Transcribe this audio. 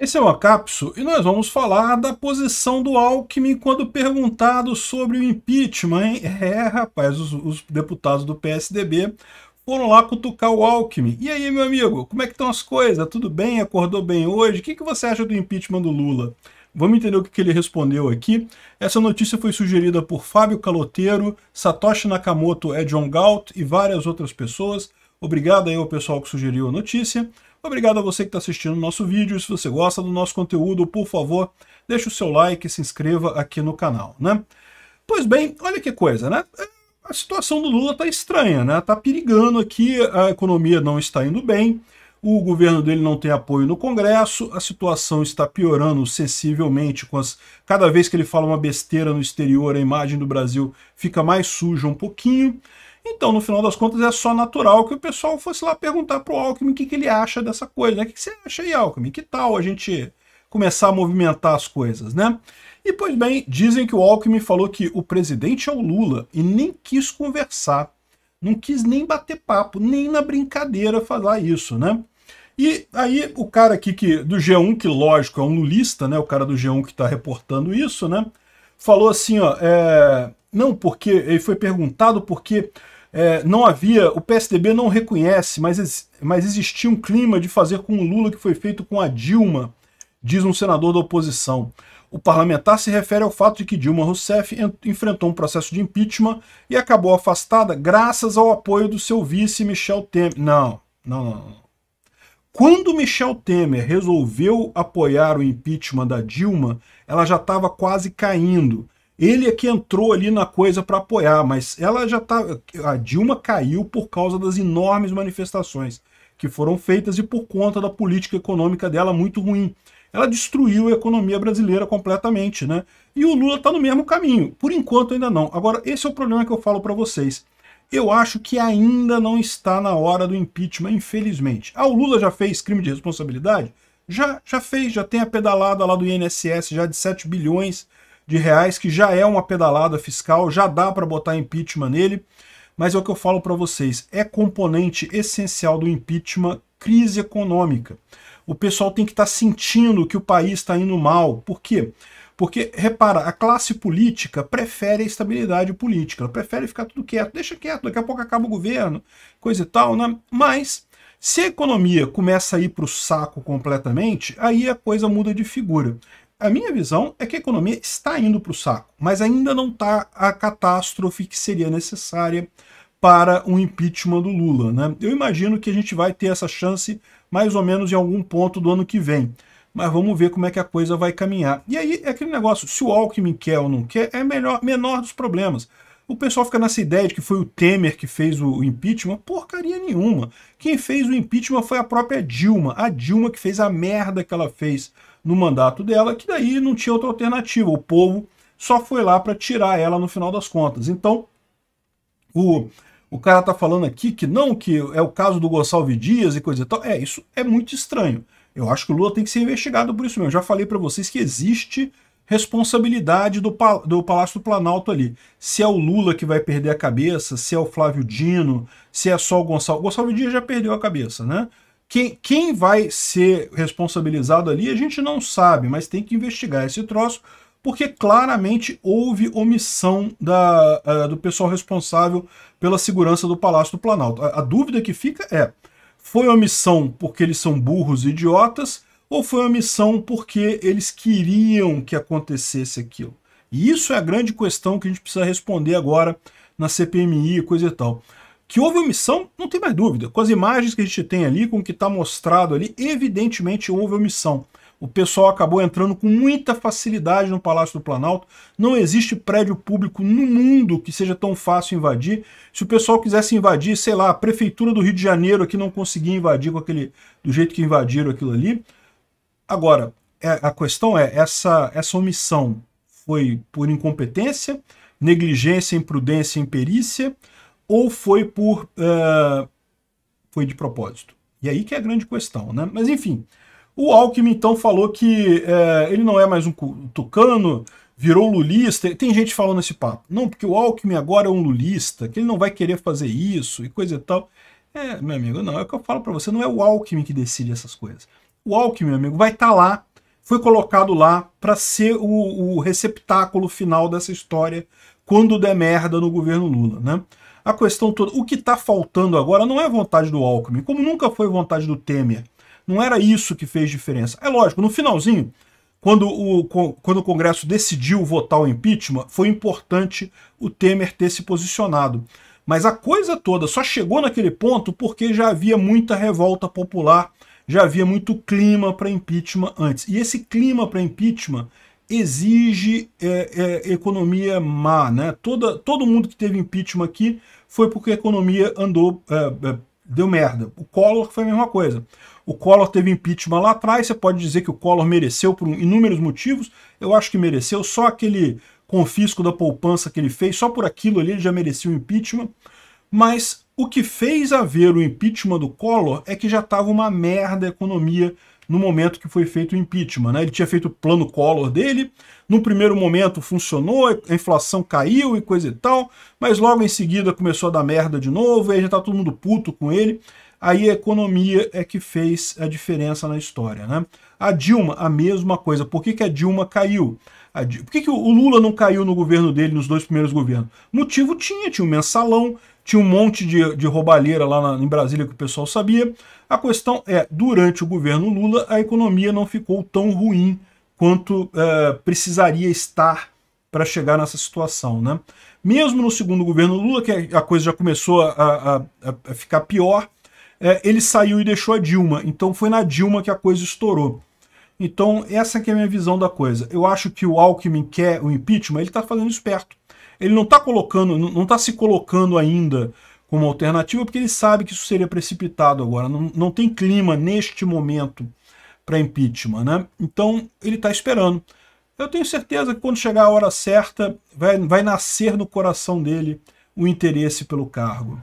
Esse é o Acapso e nós vamos falar da posição do Alckmin quando perguntado sobre o impeachment, hein? É, rapaz, os, os, deputados do PSDB foram lá cutucar o Alckmin. E aí, meu amigo, como é que estão as coisas? Tudo bem? Acordou bem hoje? O que, que você acha do impeachment do Lula? Vamos entender o que, que ele respondeu aqui. Essa notícia foi sugerida por Fábio Caloteiro, Satoshi Nakamoto, é John Galt e várias outras pessoas. Obrigado aí ao pessoal que sugeriu a notícia. Obrigado a você que está assistindo o nosso vídeo. Se você gosta do nosso conteúdo, por favor, deixe o seu like e se inscreva aqui no canal, né? Pois bem, olha que coisa, né? A situação do Lula está estranha, né? Está perigando aqui, a economia não está indo bem, o governo dele não tem apoio no Congresso, a situação está piorando sensivelmente com as... Cada vez que ele fala uma besteira no exterior, a imagem do Brasil fica mais suja um pouquinho. Então, no final das contas, é só natural que o pessoal fosse lá perguntar para o Alckmin o que, que, ele acha dessa coisa. Né? O que, que você acha aí, Alckmin? Que tal a gente começar a movimentar as coisas, né? E, pois bem, dizem que o Alckmin falou que o presidente é o Lula e nem quis conversar, não quis nem bater papo, nem na brincadeira falar isso, né? E aí o cara aqui que, do G1, que lógico é um lulista, né? O cara do G1 que está reportando isso, né? Falou assim, ó, é, não, porque ele foi perguntado porque é, não havia, o PSDB não reconhece, mas, mas existia um clima de fazer com o Lula que foi feito com a Dilma, diz um senador da oposição. O parlamentar se refere ao fato de que Dilma Rousseff enfrentou um processo de impeachment e acabou afastada graças ao apoio do seu vice Michel Temer. Não, não, não. não. Quando Michel Temer resolveu apoiar o impeachment da Dilma, ela já estava quase caindo. Ele é que entrou ali na coisa para apoiar, mas ela já tá. A Dilma caiu por causa das enormes manifestações que foram feitas e por conta da política econômica dela muito ruim. Ela destruiu a economia brasileira completamente, né? E o Lula está no mesmo caminho. Por enquanto ainda não. Agora, esse é o problema que eu falo para vocês. Eu acho que ainda não está na hora do impeachment, infelizmente. Ah, o Lula já fez crime de responsabilidade? Já, já fez, já tem a pedalada lá do INSS já de 7 bilhões de reais, que já é uma pedalada fiscal, já dá para botar impeachment nele, mas é o que eu falo para vocês, é componente essencial do impeachment crise econômica. O pessoal tem que estar tá sentindo que o país está indo mal. Por quê? Porque, repara, a classe política prefere a estabilidade política, ela prefere ficar tudo quieto, deixa quieto, daqui a pouco acaba o governo, coisa e tal, né? Mas, se a economia começa a ir para o saco completamente, aí a coisa muda de figura. A minha visão é que a economia está indo para o saco, mas ainda não está a catástrofe que seria necessária para um impeachment do Lula. Né? Eu imagino que a gente vai ter essa chance mais ou menos em algum ponto do ano que vem. Mas vamos ver como é que a coisa vai caminhar. E aí é aquele negócio, se o Alckmin quer ou não quer, é melhor, menor dos problemas. O pessoal fica nessa ideia de que foi o Temer que fez o impeachment. Porcaria nenhuma. Quem fez o impeachment foi a própria Dilma. A Dilma que fez a merda que ela fez no mandato dela, que daí não tinha outra alternativa. O povo só foi lá para tirar ela no final das contas. Então, o, o cara tá falando aqui que não, que é o caso do Gonçalves Dias e coisa e tal. É, isso é muito estranho. Eu acho que o Lula tem que ser investigado por isso mesmo. Já falei para vocês que existe responsabilidade do, do Palácio do Planalto ali. Se é o Lula que vai perder a cabeça, se é o Flávio Dino, se é só o Gonçalves. Gonçalves Dias já perdeu a cabeça, né? Quem, quem vai ser responsabilizado ali a gente não sabe, mas tem que investigar esse troço, porque claramente houve omissão da, uh, do pessoal responsável pela segurança do Palácio do Planalto. A, a dúvida que fica é, foi omissão porque eles são burros e idiotas, ou foi omissão porque eles queriam que acontecesse aquilo? E isso é a grande questão que a gente precisa responder agora na CPMI e coisa e tal. Que houve omissão, não tem mais dúvida. Com as imagens que a gente tem ali, com o que está mostrado ali, evidentemente houve omissão. O pessoal acabou entrando com muita facilidade no Palácio do Planalto. Não existe prédio público no mundo que seja tão fácil invadir. Se o pessoal quisesse invadir, sei lá, a Prefeitura do Rio de Janeiro aqui não conseguia invadir com aquele, do jeito que invadiram aquilo ali. Agora, é, a questão é, essa, essa omissão foi por incompetência, negligência, imprudência, imperícia, ou foi por uh, foi de propósito? E aí que é a grande questão, né? Mas enfim, o Alckmin então falou que uh, ele não é mais um tucano, virou lulista. Tem gente falando esse papo. Não, porque o Alckmin agora é um lulista, que ele não vai querer fazer isso e coisa e tal. É, meu amigo, não, é o que eu falo para você, não é o Alckmin que decide essas coisas. O Alckmin, meu amigo, vai estar tá lá foi colocado lá para ser o, o, receptáculo final dessa história quando der merda no governo Lula, né? A questão toda, o que está faltando agora não é vontade do Alckmin, como nunca foi vontade do Temer. Não era isso que fez diferença. É lógico, no finalzinho, quando o, quando o Congresso decidiu votar o impeachment, foi importante o Temer ter se posicionado. Mas a coisa toda só chegou naquele ponto porque já havia muita revolta popular, já havia muito clima para impeachment antes. E esse clima para impeachment exige é, é, economia má. Né? Toda, todo mundo que teve impeachment aqui foi porque a economia andou, é, é deu merda. O Collor foi a mesma coisa. O Collor teve impeachment lá atrás, você pode dizer que o Collor mereceu por inúmeros motivos, eu acho que mereceu, só aquele confisco da poupança que ele fez, só por aquilo ali ele já merecia o impeachment, mas o que fez haver o impeachment do Collor é que já estava uma merda a economia no momento que foi feito o impeachment. Né? Ele tinha feito o plano Collor dele, no primeiro momento funcionou, a inflação caiu e coisa e tal, mas logo em seguida começou a dar merda de novo, e aí já tá todo mundo puto com ele. Aí a economia é que fez a diferença na história. Né? A Dilma, a mesma coisa. Por que, que a Dilma caiu? A Dilma... Por que, que o Lula não caiu no governo dele, nos dois primeiros governos? Motivo tinha, tinha um mensalão, tinha um monte de, de roubalheira lá na, em Brasília que o pessoal sabia. A questão é, durante o governo Lula, a economia não ficou tão ruim quanto é, precisaria estar para chegar nessa situação. Né? Mesmo no segundo governo Lula, que a coisa já começou a, a, a ficar pior, é, ele saiu e deixou a Dilma. Então foi na Dilma que a coisa estourou. Então essa que é a minha visão da coisa. Eu acho que o Alckmin quer o impeachment, ele está fazendo esperto. Ele não está colocando, não está se colocando ainda como alternativa, porque ele sabe que isso seria precipitado agora. Não, não tem clima neste momento para impeachment, né? Então ele está esperando. Eu tenho certeza que quando chegar a hora certa, vai, vai nascer no coração dele o interesse pelo cargo.